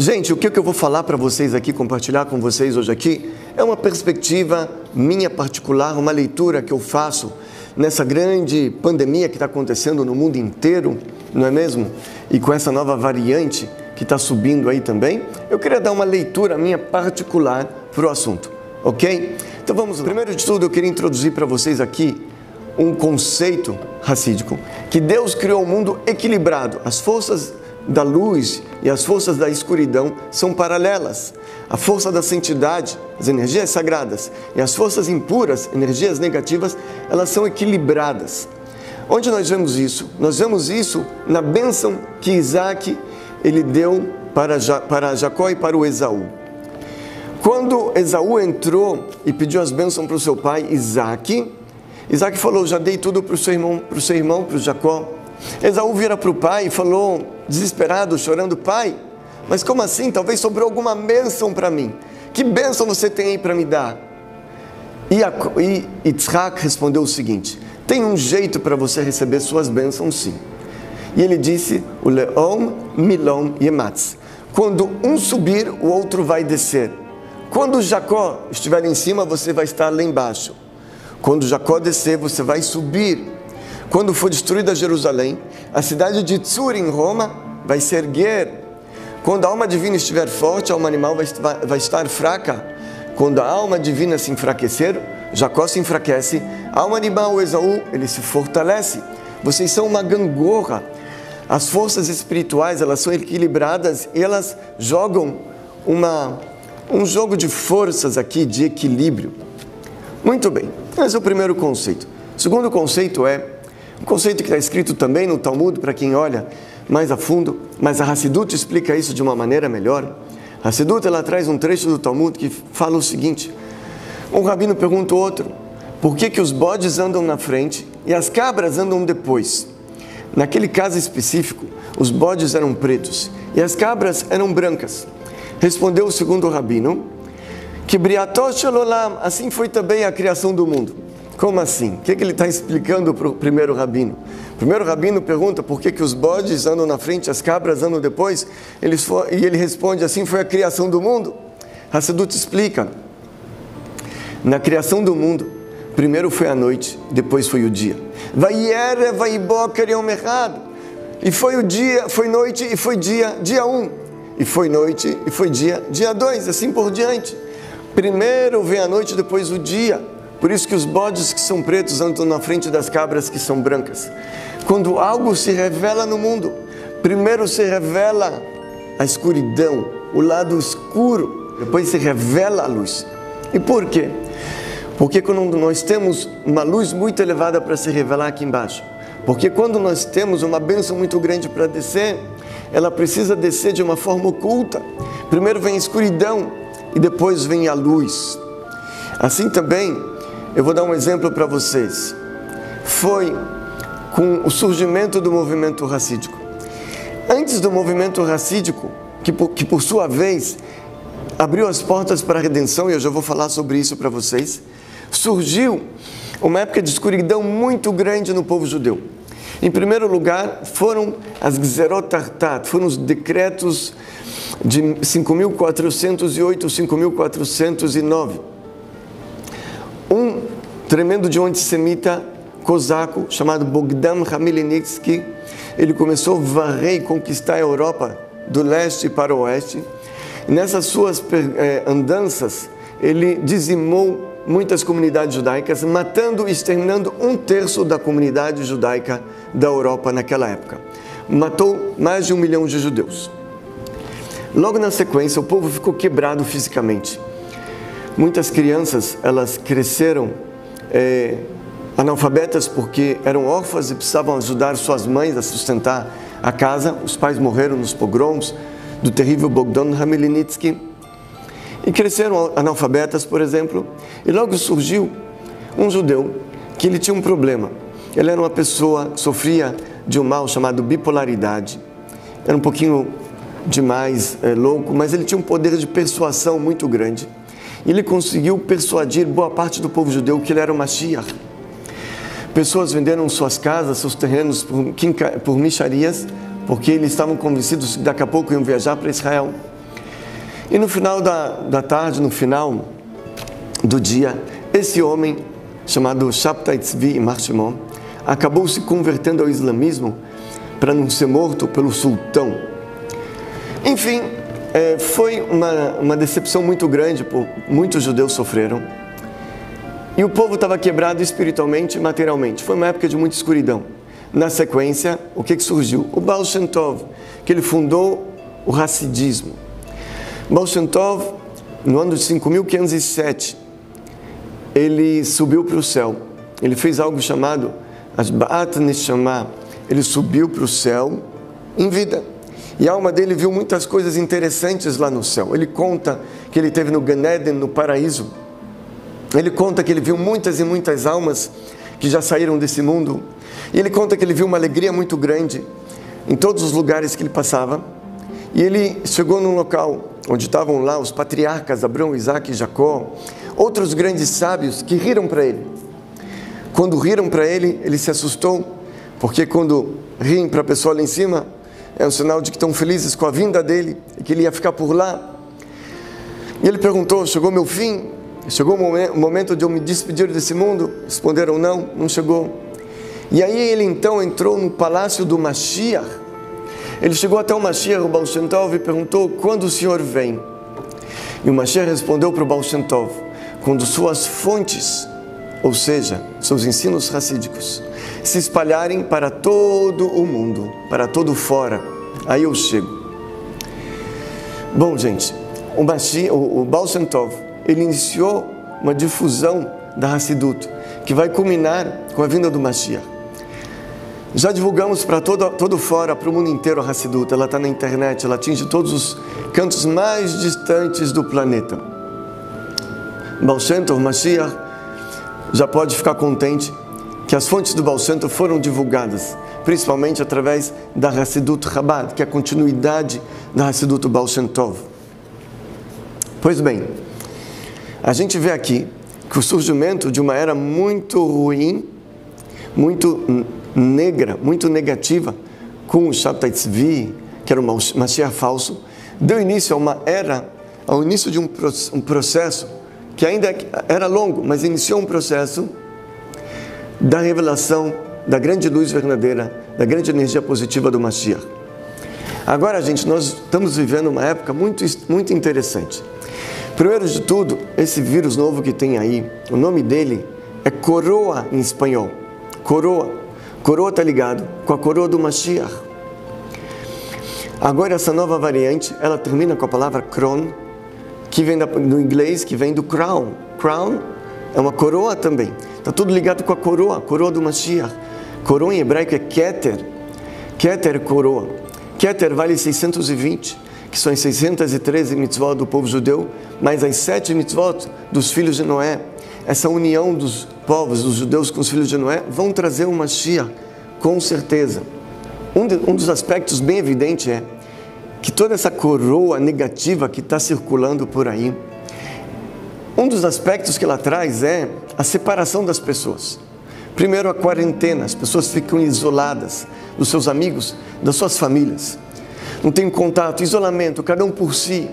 Gente, o que eu vou falar para vocês aqui, compartilhar com vocês hoje aqui, é uma perspectiva minha particular, uma leitura que eu faço nessa grande pandemia que está acontecendo no mundo inteiro, não é mesmo? E com essa nova variante que está subindo aí também, eu queria dar uma leitura minha particular para o assunto, ok? Então vamos lá. Primeiro de tudo, eu queria introduzir para vocês aqui um conceito racídico, que Deus criou um mundo equilibrado. As forças da luz e as forças da escuridão são paralelas. A força da santidade, as energias sagradas, e as forças impuras, energias negativas, elas são equilibradas. Onde nós vemos isso? Nós vemos isso na bênção que Isaac ele deu para, para Jacó e para o Esaú. Quando Esaú entrou e pediu as bênçãos para o seu pai Isaac, Isaac falou: Já dei tudo para o seu irmão, para o seu irmão, para o Jacó. Esaú vira para o pai e falou, desesperado, chorando: Pai, mas como assim? Talvez sobrou alguma bênção para mim. Que bênção você tem aí para me dar? E, Yitzhak respondeu o seguinte: Tem um jeito para você receber suas bênçãos, sim. E ele disse: O leom, milom e ematz. Quando um subir, o outro vai descer. Quando Jacó estiver em cima, você vai estar lá embaixo. Quando Jacó descer, você vai subir. Quando for destruída Jerusalém, a cidade de Tsur em Roma vai se erguer. Quando a alma divina estiver forte, a alma animal vai, estar fraca. Quando a alma divina se enfraquecer, Jacó se enfraquece, a alma animal, Esaú, ele se fortalece. Vocês são uma gangorra as forças espirituais, elas são equilibradas e elas jogam uma, um jogo de forças aqui, de equilíbrio. Muito bem, esse é o primeiro conceito. O segundo conceito é um conceito que está escrito também no Talmud, para quem olha mais a fundo, mas a Hassidut explica isso de uma maneira melhor. Hassidut ela traz um trecho do Talmud que fala o seguinte: um rabino pergunta ao outro, por que, que os bodes andam na frente e as cabras andam depois? Naquele caso específico, os bodes eram pretos e as cabras eram brancas. Respondeu o segundo rabino, que assim foi também a criação do mundo. Como assim? O que, que ele está explicando para o primeiro rabino? O primeiro rabino pergunta por que, que os bodes andam na frente, as cabras andam depois, eles for, e ele responde assim foi a criação do mundo. Hassedut explica, na criação do mundo, primeiro foi a noite, depois foi o dia. Vaiere, vaiboker yom errado. E foi o dia, foi noite e foi dia, dia um. E foi noite e foi dia, dia dois, assim por diante. Primeiro vem a noite, depois o dia. Por isso que os bodes que são pretos andam na frente das cabras que são brancas. Quando algo se revela no mundo, primeiro se revela a escuridão, o lado escuro, depois se revela a luz. E por quê? Porque quando nós temos uma luz muito elevada para se revelar aqui embaixo, porque quando nós temos uma bênção muito grande para descer, ela precisa descer de uma forma oculta. Primeiro vem a escuridão e depois vem a luz. Assim também, eu vou dar um exemplo para vocês. Foi com o surgimento do movimento racídico. Antes do movimento racídico, que por, que por sua vez abriu as portas para a redenção, e eu já vou falar sobre isso para vocês surgiu uma época de escuridão muito grande no povo judeu. Em primeiro lugar, foram as Gzerot Tartat, foram os decretos de 5.408 5.409. Um tremendo de um antissemita cosaco chamado Bogdan Khmelnytsky, ele começou a varrer e conquistar a Europa do leste para o oeste. Nessas suas eh, andanças, ele dizimou muitas comunidades judaicas, matando e exterminando um terço da comunidade judaica da Europa naquela época. Matou mais de um milhão de judeus. Logo na sequência, o povo ficou quebrado fisicamente. Muitas crianças elas cresceram é, analfabetas porque eram órfãs e precisavam ajudar suas mães a sustentar a casa. Os pais morreram nos pogroms do terrível Bogdan Khmelnytsky e cresceram analfabetas, por exemplo, e logo surgiu um judeu que ele tinha um problema. Ele era uma pessoa que sofria de um mal chamado bipolaridade. Era um pouquinho demais é, louco, mas ele tinha um poder de persuasão muito grande. E ele conseguiu persuadir boa parte do povo judeu que ele era o Mashiach. Pessoas venderam suas casas, seus terrenos por, por micharias, porque eles estavam convencidos que daqui a pouco iam viajar para Israel. E no final da, da tarde, no final do dia, esse homem, chamado Shabtai Tzvi Marshimon, acabou se convertendo ao islamismo para não ser morto pelo sultão. Enfim, é, foi uma, uma decepção muito grande, muitos judeus sofreram. E o povo estava quebrado espiritualmente e materialmente. Foi uma época de muita escuridão. Na sequência, o que, que surgiu? O Baal Shem Tov, que ele fundou o Hassidismo. Baal Shem Tov, no ano de 5507, ele subiu para o céu. Ele fez algo chamado Asba'at Neshama. Ele subiu para o céu em vida. E a alma dele viu muitas coisas interessantes lá no céu. Ele conta que ele teve no Ganeden, no paraíso. Ele conta que ele viu muitas e muitas almas que já saíram desse mundo. E ele conta que ele viu uma alegria muito grande em todos os lugares que ele passava. E ele chegou num local onde estavam lá os patriarcas Abraão, Isaac e Jacó, outros grandes sábios que riram para ele. Quando riram para ele, ele se assustou, porque quando riem para a pessoa lá em cima, é um sinal de que estão felizes com a vinda dele e que ele ia ficar por lá. E ele perguntou: Chegou meu fim? Chegou o momento de eu me despedir desse mundo? Responderam: Não, não chegou. E aí ele então entrou no palácio do Mashiach. Ele chegou até o Mashiach, o Baal e perguntou: Quando o senhor vem? E o Mashiach respondeu para o Baal Quando suas fontes, ou seja, seus ensinos racídicos, se espalharem para todo o mundo, para todo fora. Aí eu chego. Bom, gente, o, Bashi, o, o Baal ele iniciou uma difusão da Hassidut, que vai culminar com a vinda do Mashiach. Já divulgamos para todo, todo fora, para o mundo inteiro a Hassidut. Ela está na internet, ela atinge todos os cantos mais distantes do planeta. Tov, Mashiach, já pode ficar contente que as fontes do Tov foram divulgadas, principalmente através da Hassidut Chabad, que é a continuidade da Hassidut Baal Shem Tov. Pois bem, a gente vê aqui que o surgimento de uma era muito ruim, muito negra, muito negativa, com o Shabtai Tzvi, que era um Mashiach falso, deu início a uma era, ao início de um processo que ainda era longo, mas iniciou um processo da revelação da grande luz verdadeira, da grande energia positiva do Mashiach. Agora, gente, nós estamos vivendo uma época muito, muito interessante. Primeiro de tudo, esse vírus novo que tem aí, o nome dele é coroa em espanhol. Coroa. Coroa está ligado com a coroa do Mashiach. Agora, essa nova variante, ela termina com a palavra cron, que vem do inglês, que vem do crown. Crown é uma coroa também. Está tudo ligado com a coroa, coroa do Mashiach. Coroa em hebraico é Keter. Keter coroa. Keter vale 620, que são as 613 mitzvot do povo judeu, mais as sete mitzvot dos filhos de Noé. Essa união dos povos, dos judeus com os filhos de Noé, vão trazer o Mashiach, com certeza. Um, de, um dos aspectos bem evidentes é que toda essa coroa negativa que está circulando por aí, um dos aspectos que ela traz é a separação das pessoas. Primeiro, a quarentena, as pessoas ficam isoladas dos seus amigos, das suas famílias. Não tem contato, isolamento, cada um por si.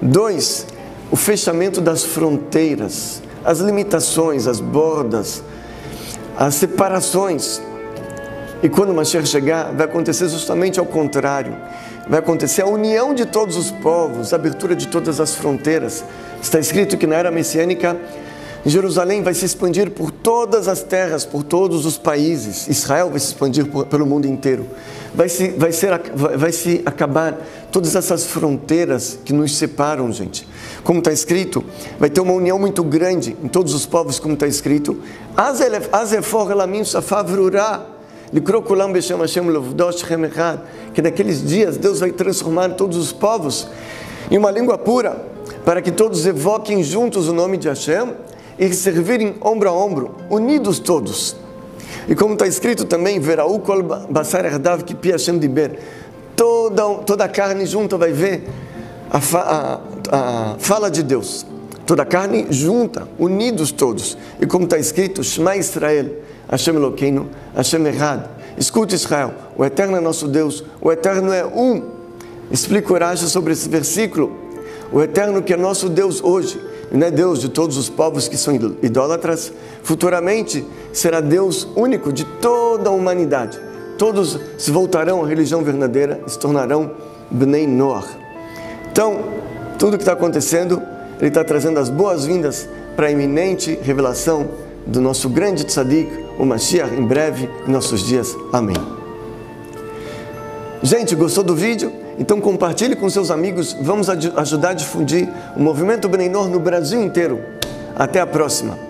Dois, o fechamento das fronteiras, as limitações, as bordas, as separações. E quando o Mashiach chegar, vai acontecer justamente ao contrário. Vai acontecer a união de todos os povos, a abertura de todas as fronteiras. Está escrito que na era messiânica, Jerusalém vai se expandir por todas as terras, por todos os países. Israel vai se expandir por, pelo mundo inteiro. Vai se, vai, ser, vai, vai se acabar todas essas fronteiras que nos separam, gente. Como está escrito, vai ter uma união muito grande em todos os povos, como está escrito. Que naqueles dias Deus vai transformar todos os povos em uma língua pura, para que todos evoquem juntos o nome de Hashem e servirem ombro a ombro, unidos todos. E como está escrito também, toda, toda a carne junta vai ver a, a, a fala de Deus. Toda a carne junta, unidos todos. E como está escrito, Shema Israel, Hashem Eloqueinu, Hashem Errad. Escute Israel, o Eterno é nosso Deus, o Eterno é um. Explica Uraja sobre esse versículo. O eterno que é nosso Deus hoje, não é Deus de todos os povos que são idólatras, futuramente será Deus único de toda a humanidade. Todos se voltarão à religião verdadeira e se tornarão Bnei Noach. Então, tudo o que está acontecendo, ele está trazendo as boas-vindas para a iminente revelação do nosso grande tzadik, o Mashiach, em breve, em nossos dias. Amém. Gente, gostou do vídeo? Então compartilhe com seus amigos, vamos ajudar a difundir o movimento Benenor no Brasil inteiro. Até a próxima!